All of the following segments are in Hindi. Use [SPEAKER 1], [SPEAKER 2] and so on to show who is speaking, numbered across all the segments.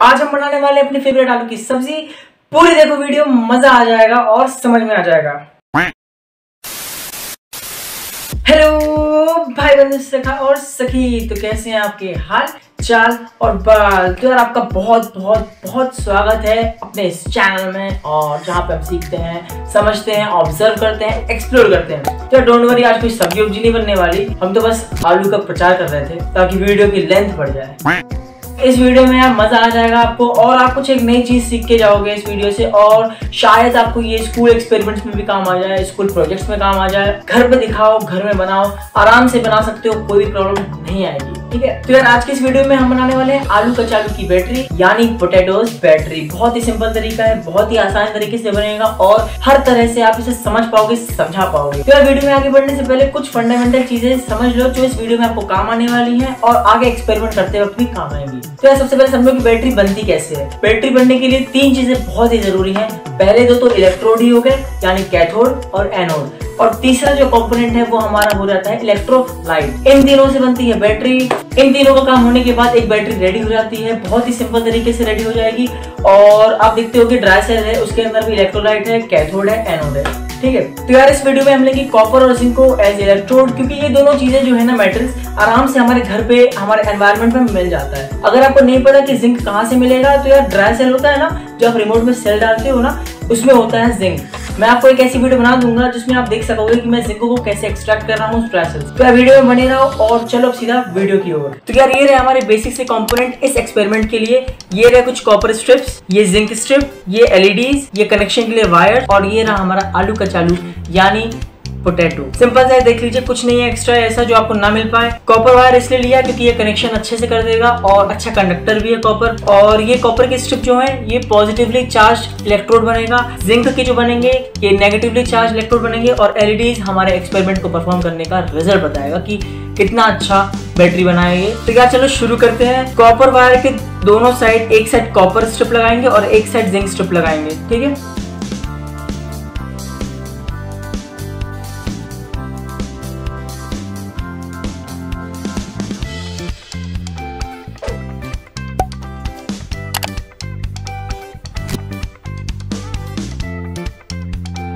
[SPEAKER 1] आज हम बनाने वाले अपनी फेवरेट आलू की सब्ज़ी। पूरी देखो वीडियो, मज़ा आ जाएगा और समझ में आ जाएगा। हेलो भाई बंधु सखा और सखी तो कैसे हैं आपके हाल चाल और बाल? तो यार आपका बहुत बहुत बहुत स्वागत है अपने इस चैनल में और जहाँ पे हम सीखते हैं, समझते हैं ऑब्ज़र्व करते हैं एक्सप्लोर करते हैं। तो यार डोंट वरी आज कोई सब्ज़ी उब्जी नहीं बनने वाली। हम तो बस आलू का प्रचार कर रहे थे ताकि वीडियो की लेंथ बढ़ जाए। इस वीडियो में यार मज़ा आ जाएगा आपको और आप कुछ एक नई चीज़ सीख के जाओगे इस वीडियो से और शायद आपको ये स्कूल एक्सपेरिमेंट्स में भी काम आ जाए स्कूल प्रोजेक्ट्स में काम आ जाए। घर पे दिखाओ, घर में बनाओ, आराम से बना सकते हो, कोई भी प्रॉब्लम नहीं आएगी। ठीक है? तो यार, आज की इस वीडियो में हम बनाने वाले हैं आलू कचालू की बैटरी, यानी पोटेटोज बैटरी बहुत ही सिंपल तरीका है, बहुत ही आसान तरीके से बनेगा और हर तरह से आप इसे समझ पाओगे, समझा पाओगे। तो यार वीडियो में आगे बढ़ने से पहले कुछ फंडामेंटल चीज़ें समझ लो जो इस वीडियो में आपको काम आने वाली है और आगे एक्सपेरिमेंट करते वक्त भी काम आएँगी। तो यार, सबसे पहले समझो की बैटरी बनती कैसे है। बैटरी बनने के लिए तीन चीज़ें बहुत ही ज़रूरी है। पहले दो तो इलेक्ट्रोड ही हो गए, यानी कैथोड और एनोड और तीसरा जो कंपोनेंट है वो हमारा हो जाता है इलेक्ट्रोलाइट इन तीनों से बनती है बैटरी इन तीनों का काम होने के बाद एक बैटरी रेडी हो जाती है, बहुत ही सिंपल तरीके से रेडी हो जाएगी। और आप देखते हो कि ड्राई सेल है, उसके अंदर भी इलेक्ट्रोलाइट है कैथोड है एनोड है। ठीक है? तो यार इस वीडियो में हम लेंगे कॉपर और जिंक को एज इलेक्ट्रोड क्योंकि ये दोनों चीज़ें जो है ना मेटल्स आराम से हमारे घर पे, हमारे एनवायरमेंट में मिल जाता है। अगर आपको नहीं पता कि जिंक कहाँ से मिलेगा तो यार ड्राई सेल होता है ना, जो आप रिमोट में सेल डालते हो ना उसमें होता है जिंक। मैं आपको एक ऐसी वीडियो बना दूँगा जिसमें आप देख सकोगे कि मैं जिंको को कैसे एक्सट्रैक्ट कर रहा हूँ तो वीडियो में बने रहो और चलो अब सीधा वीडियो की ओर। तो यार ये रहे हमारे बेसिक से कंपोनेंट इस एक्सपेरिमेंट के लिए। ये रहे कुछ कॉपर स्ट्रिप्स ये जिंक स्ट्रिप ये एलईडीज ये कनेक्शन के लिए वायर और ये रहा हमारा आलू का चालू। यानी पोटैटो सिंपल सा देख लीजिए, कुछ नहीं है एक्स्ट्रा ऐसा जो आपको ना मिल पाए। कॉपर वायर इसलिए लिया क्योंकि ये कनेक्शन अच्छे से कर देगा और अच्छा कंडक्टर भी है कॉपर और ये कॉपर के स्ट्रिप जो है, ये पॉजिटिवली चार्ज इलेक्ट्रोड बनेगा। जिंक के जो बनेंगे, ये नेगेटिवली चार्ज इलेक्ट्रोड बनेंगे और एलईडी हमारे एक्सपेरिमेंट को परफॉर्म करने का रिज़ल्ट बताएगा कि कितना अच्छा बैटरी बनाएँगे। तो क्या चलो शुरू करते हैं। कॉपर वायर के दोनों साइड एक साइड कॉपर स्ट्रिप लगाएँगे और एक साइड जिंक स्ट्रिप लगाएँगे, ठीक है?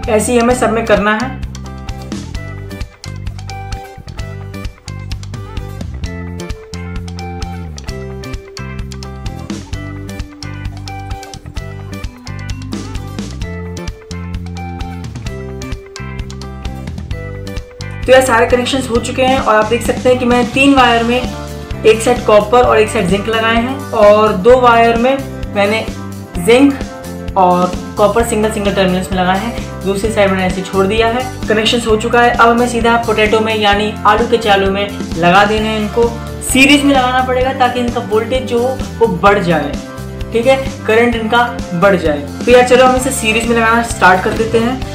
[SPEAKER 1] ऐसे ही हमें सब में करना है। तो यह सारे कनेक्शंस हो चुके हैं और आप देख सकते हैं कि मैंने तीन वायर में एक साइड कॉपर और एक साइड जिंक लगाए हैं और दो वायर में मैंने जिंक और कॉपर सिंगल सिंगल टर्मिनल्स में लगाए हैं। दूसरी साइड मैंने ऐसे छोड़ दिया है। कनेक्शन हो चुका है। अब हमें सीधा पोटैटो में, यानी आलू के चालू में लगा देने हैं इनको। सीरीज़ में लगाना पड़ेगा ताकि इनका वोल्टेज जो हो, वो बढ़ जाए। ठीक है? करंट इनका बढ़ जाए। तो यार चलो हम इसे सीरीज़ में लगाना स्टार्ट कर देते हैं।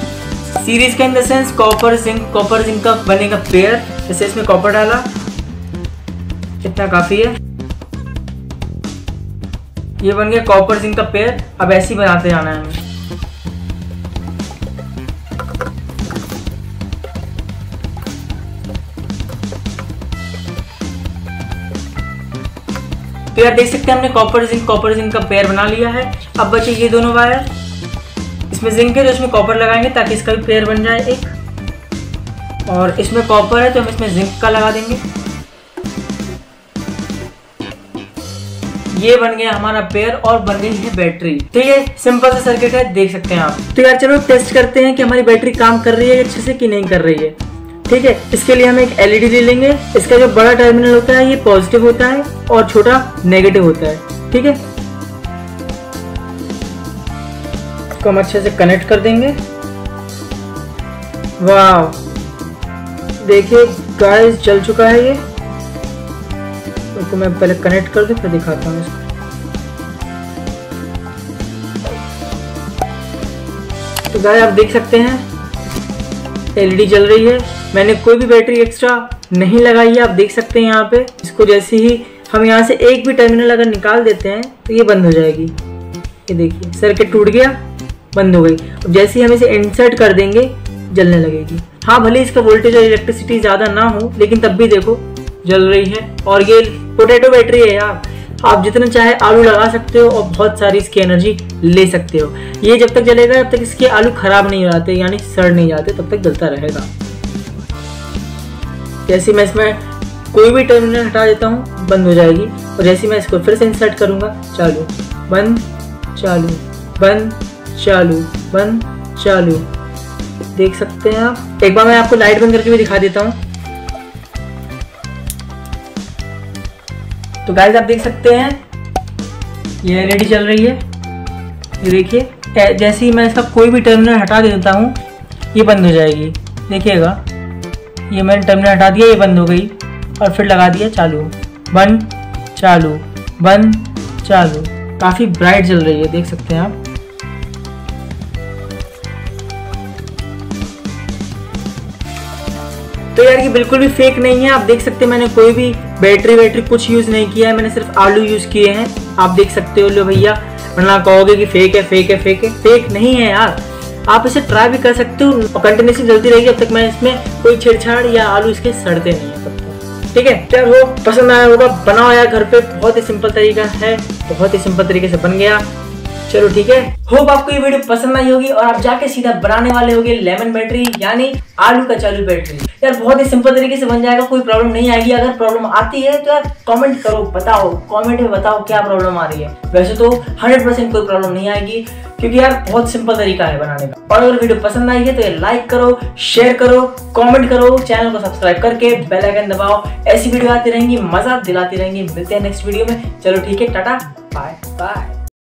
[SPEAKER 1] सीरीज़ का in the sense copper zinc copper zinc का बनेगा पेयर जैसे इसमें कॉपर डाला। इतना काफ़ी है। ये बन गया कॉपर जिंक का पेयर अब ऐसे ही बनाते जाना है हमें। तो यार देख सकते हैं हमने कॉपर जिंक कॉपर जिंक का पेयर बना लिया है। अब बचे ये दोनों वायर इसमें जिंक है तो इसमें कॉपर लगाएँगे ताकि इसका भी पेयर बन जाए एक। और इसमें कॉपर है तो हम इसमें जिंक का लगा देंगे। ये बन गया हमारा पेयर और बन गई है बैटरी तो ये सिंपल सा सर्किट है, देख सकते हैं आप। तो यार चलो टेस्ट करते हैं कि हमारी बैटरी काम कर रही है अच्छे से कि नहीं कर रही है। ठीक है, इसके लिए हम एक एलईडी ले लेंगे। इसका जो बड़ा टर्मिनल होता है, ये पॉजिटिव होता है और छोटा नेगेटिव होता है। ठीक है? इसको हम अच्छे से कनेक्ट कर देंगे। वाह देखिए गाइस चल चुका है ये। इसको मैं पहले कनेक्ट कर दूँ, फिर दिखाता हूँ इसको। तो गाय आप देख सकते हैं एलईडी जल रही है। मैंने कोई भी बैटरी एक्स्ट्रा नहीं लगाई है, आप देख सकते हैं यहाँ पे। इसको जैसे ही हम यहाँ से एक भी टर्मिनल अगर निकाल देते हैं तो ये बंद हो जाएगी। ये देखिए सर्किट टूट गया, बंद हो गई। अब जैसे ही हम इसे इंसर्ट कर देंगे, जलने लगेगी। हाँ भले इसका वोल्टेज और इलेक्ट्रिसिटी ज़्यादा ना हो, लेकिन तब भी देखो, जल रही है। और ये पोटैटो बैटरी है यार। आप जितना चाहे आलू लगा सकते हो और बहुत सारी इसकी एनर्जी ले सकते हो। ये जब तक जलेगा, तब तक इसके आलू खराब नहीं हो जाते, यानी सड़ नहीं जाते, तब तक जलता रहेगा। जैसे मैं इसमें कोई भी टर्मिनल हटा देता हूँ, बंद हो जाएगी। और जैसे मैं इसको फिर से इंसर्ट करूँगा, चालू। बंद चालू। बंद चालू। बंद, चालू। देख सकते हैं आप। एक बार मैं आपको लाइट बंद करके भी दिखा देता हूँ। तो गाइस आप देख सकते हैं, ये एलईडी चल रही है। ये देखिए, जैसे ही मैं इसका कोई भी टर्मिनल हटा देता हूँ, ये बंद हो जाएगी। देखिएगा। ये मैंने टर्मिनल हटा दिया, ये बंद हो गई। और फिर लगा दिया चालू। बंद चालू। बंद, चालू। काफ़ी ब्राइट जल रही है, देख सकते हैं आप। तो यार, ये बिल्कुल भी फेक नहीं है। आप देख सकते हैं, मैंने कोई भी बैटरी वैटरी कुछ यूज़ नहीं किया है। मैंने सिर्फ़ आलू यूज़ किए हैं। आप देख सकते हो, लो भैया। वरना कहोगे कि फेक है फेक है फेक है। फेक नहीं है यार। आप इसे ट्राई भी कर सकते हो, और कंटिन्यूसली जलती रहेगी, अब तक मैं इसमें कोई छेड़छाड़ या आलू इसके सड़ते नहीं है। ठीक है? क्या वो पसंद आया होगा, बनाओ यार घर पे, बहुत ही सिंपल तरीका है, बहुत ही सिंपल तरीके से बन गया। चलो ठीक है। होप आपको ये वीडियो पसंद आई होगी और आप जाके सीधा बनाने वाले होगे लेमन बैटरी यानी आलू का चालू बैटरी यार, बहुत ही सिंपल तरीके से बन जाएगा, कोई प्रॉब्लम नहीं आएगी। अगर प्रॉब्लम आती है तो यार कमेंट करो, बताओ। कमेंट में बताओ क्या प्रॉब्लम आ रही है। वैसे तो 100% कोई प्रॉब्लम नहीं आएगी, क्योंकि यार बहुत सिंपल तरीका है बनाने का। और अगर वीडियो पसंद आई है तो ये लाइक करो शेयर करो कमेंट करो चैनल को सब्सक्राइब करके बेल आइकन दबाओ। ऐसी वीडियो आती रहेंगी, मज़ा दिलाती रहेंगी। मिलते हैं नेक्स्ट वीडियो में। चलो ठीक है, टाटा बाय बाय